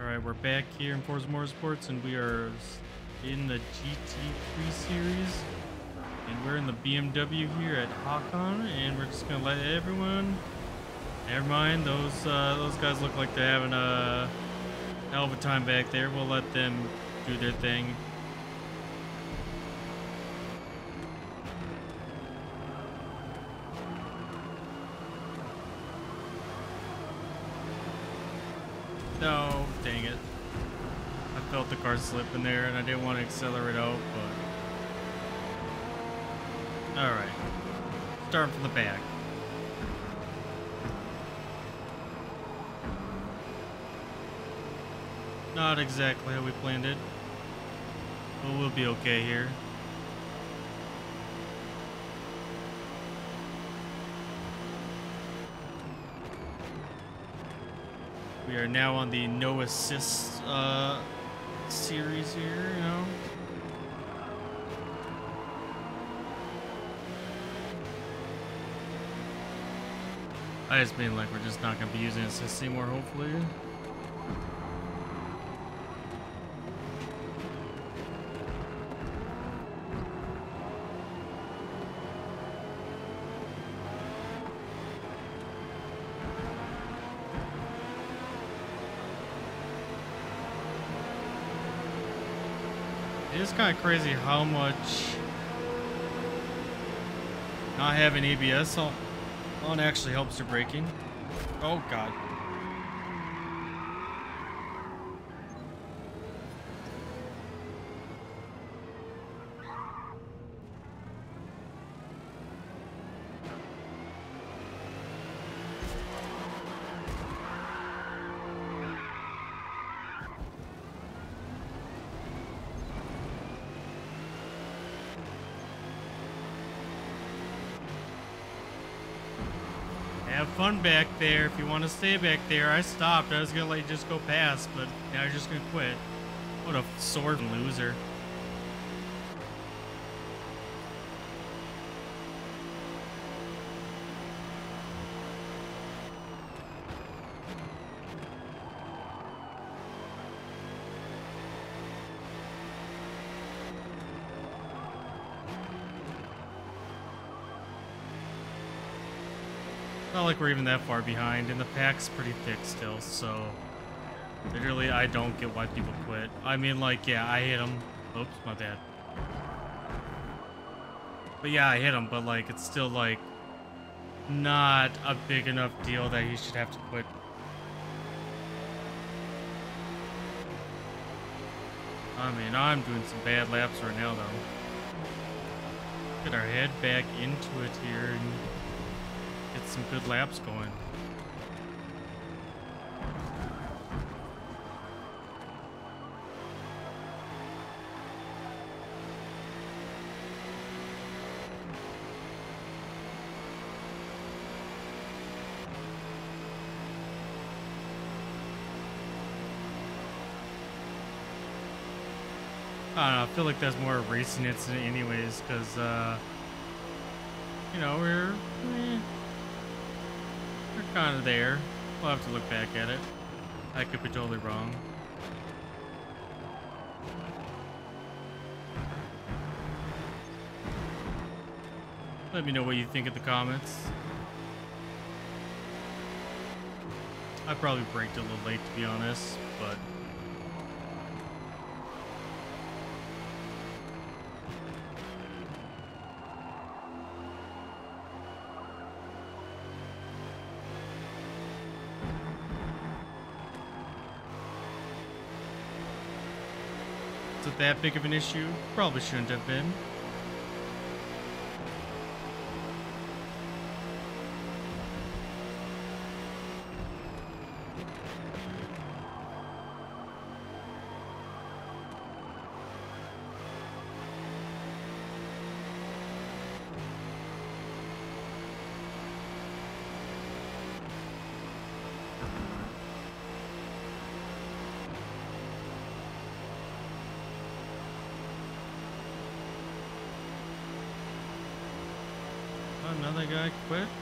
Alright, we're back here in Forza Motorsports and we are in the GT3 series. And we're in the BMW here at Hakone and we're just gonna let everyone Never mind, those uh, those guys look like they're having a hell of a time back there. We'll let them do their thing. No, dang it. I felt the car slip in there and I didn't want to accelerate out, but... Alright. Start from the back. Not exactly how we planned it. But we'll be okay here. We are now on the no assist uh, series here, you know. I just mean like we're just not gonna be using it assist anymore, hopefully. It is kind of crazy how much not having ABS on, on actually helps your braking. Oh god. Have fun back there. If you want to stay back there, I stopped. I was gonna you just go past, but now you're just gonna quit. What a sore loser. We're even that far behind, and the pack's pretty thick still, so literally I don't get why people quit. I mean, like, yeah, I hit him. Oops, my bad. But yeah, I hit him, but like, it's still like not a big enough deal that he should have to quit. I mean, I'm doing some bad laps right now, though. Get our head back into it here some good laps going. I know, I feel like that's more a racing incident anyways, because, uh, you know, we're, eh, we're kind of there. We'll have to look back at it. I could be totally wrong. Let me know what you think in the comments. I probably braked a little late to be honest, but that big of an issue? Probably shouldn't have been. Guy quit.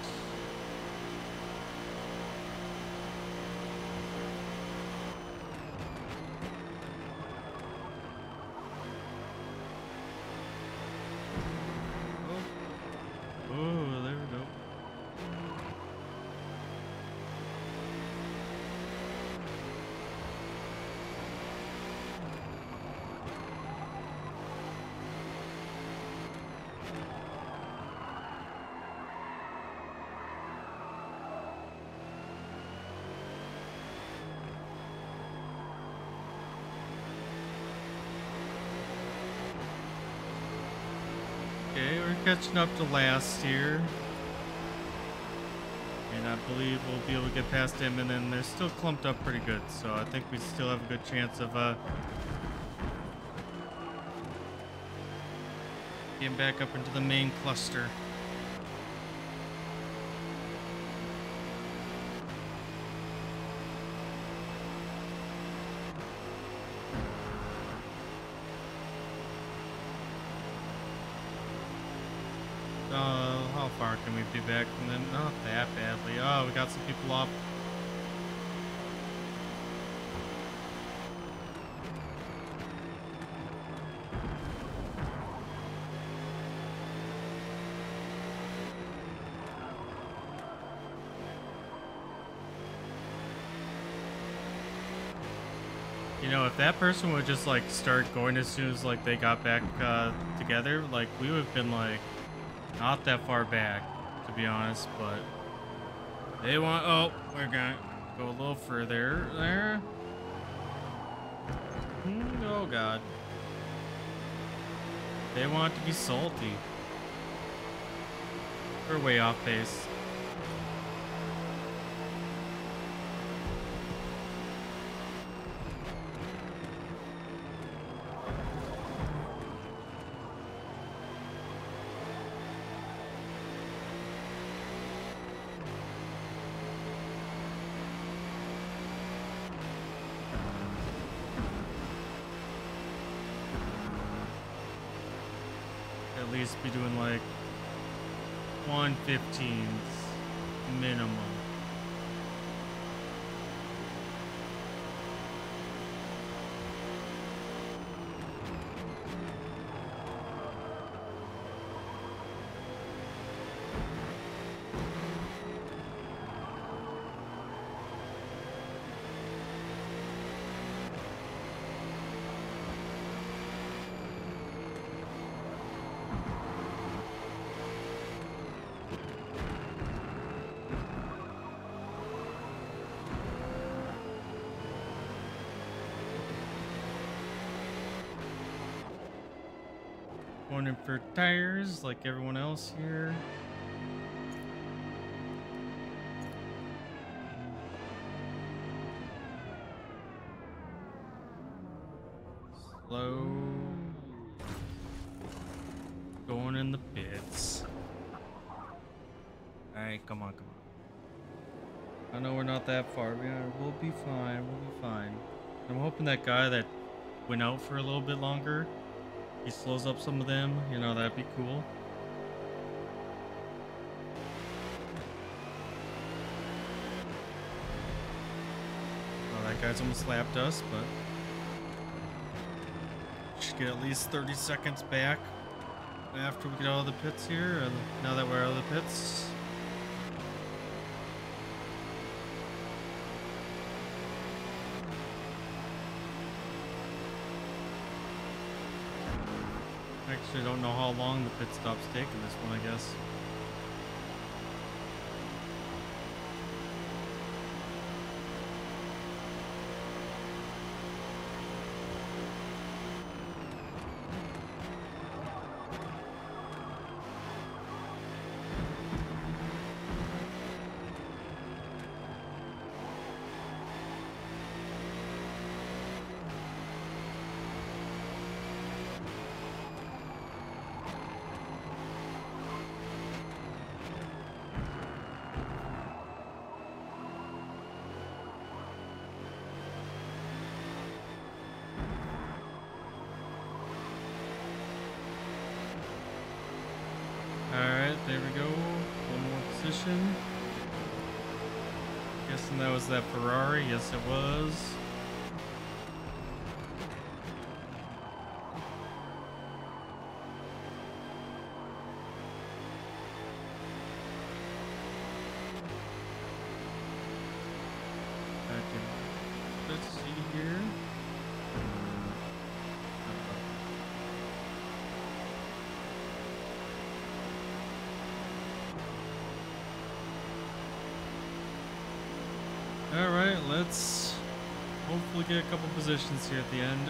Catching up to last year. And I believe we'll be able to get past him, and then they're still clumped up pretty good. So I think we still have a good chance of uh, getting back up into the main cluster. Oh, how be back from them? Not that badly. Oh, we got some people off. You know, if that person would just like start going as soon as like they got back uh, together, like we would have been like not that far back, be honest, but they want, oh, we're gonna go a little further there. Hmm, oh, God. They want to be salty. We're way off base. 115s minimum. Going in for tires like everyone else here. Slow. Going in the pits. Alright, come on, come on. I know we're not that far. We'll be fine. We'll be fine. I'm hoping that guy that went out for a little bit longer he slows up some of them, you know, that'd be cool. Oh, that guy's almost slapped us, but should get at least 30 seconds back after we get out of the pits here. And now that we're out of the pits, Actually, don't know how long the pit stop's taking this one, I guess. Guessing that was that Ferrari. Yes, it was. Let's hopefully get a couple positions here at the end.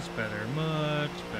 Much better, much better.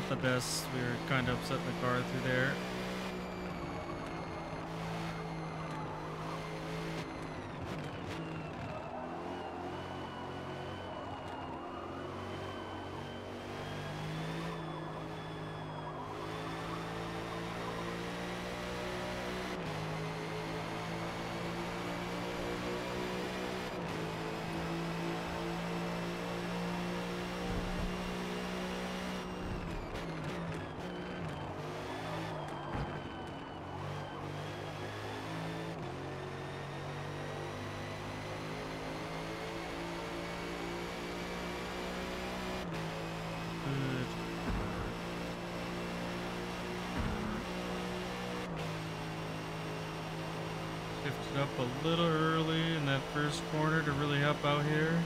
Not the best. We were kind of upsetting the car through there. Up a little early in that first corner to really help out here.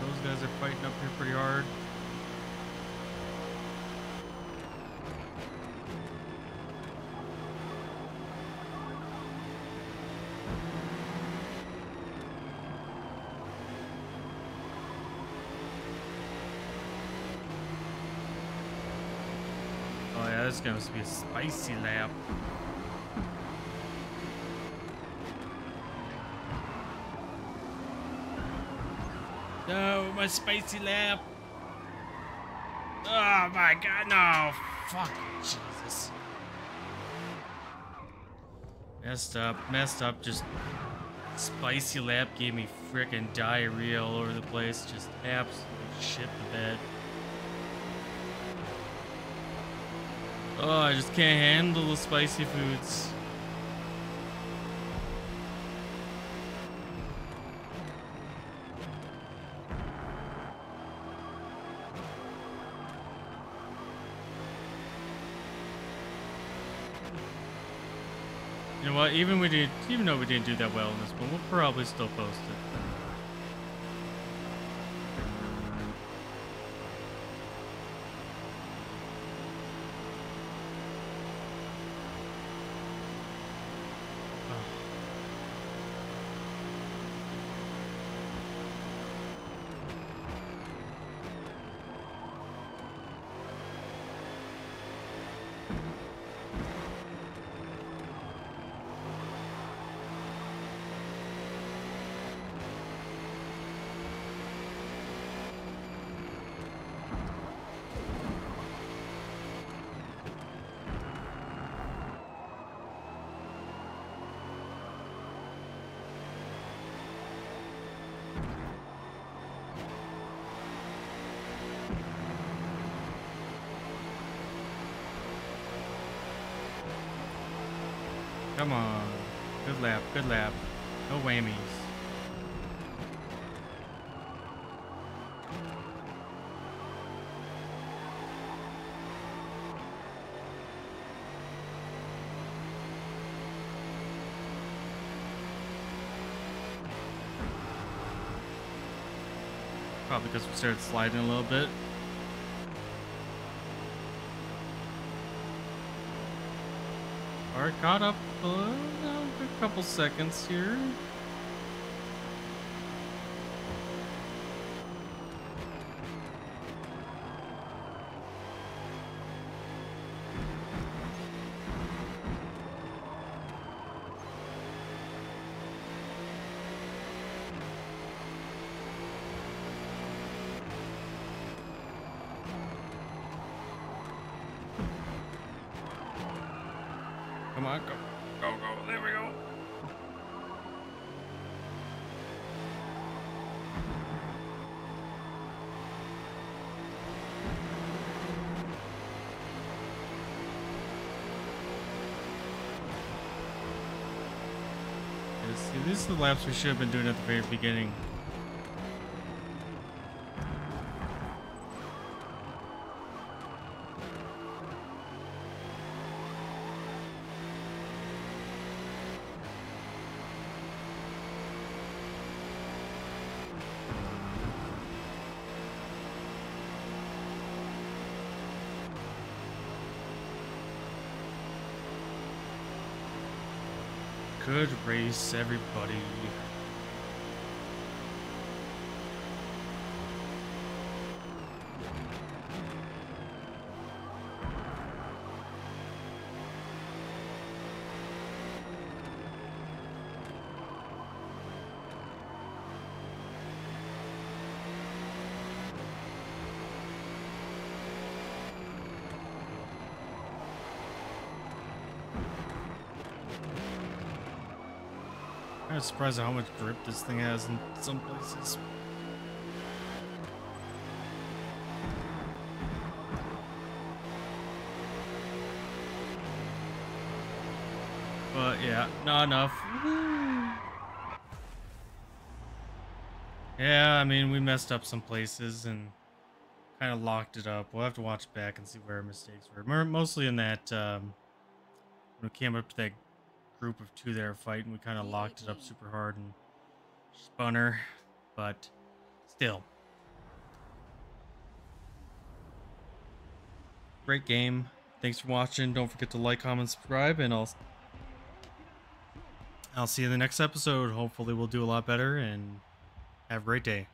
Those guys are fighting up here pretty hard. Oh yeah, this is going to be a spicy lap. No, my spicy lap. Oh my god, no. Fuck, Jesus. Messed up, messed up. Just spicy lap gave me freaking diarrhea all over the place. Just absolute shit the bed. Oh, I just can't handle the spicy foods. Even we did, even though we didn't do that well in this one, we'll probably still post it. Come on. Good lap, good lap. No whammies. Probably because we started sliding a little bit. Alright, caught up uh, a couple seconds here. Come on, go, go, go. There we go. See, this is the laps we should have been doing at the very beginning. Good race, everybody. Of surprised at how much grip this thing has in some places. But yeah, not enough. Yeah, I mean, we messed up some places and kind of locked it up. We'll have to watch back and see where our mistakes were. Mostly in that, um, when we came up to that group of two there fighting. We kind of locked it up mm-hmm. super hard and spun her, but still. Great game. Thanks for watching. Don't forget to like, comment, subscribe, and I'll I'll see you in the next episode. Hopefully we'll do a lot better and have a great day.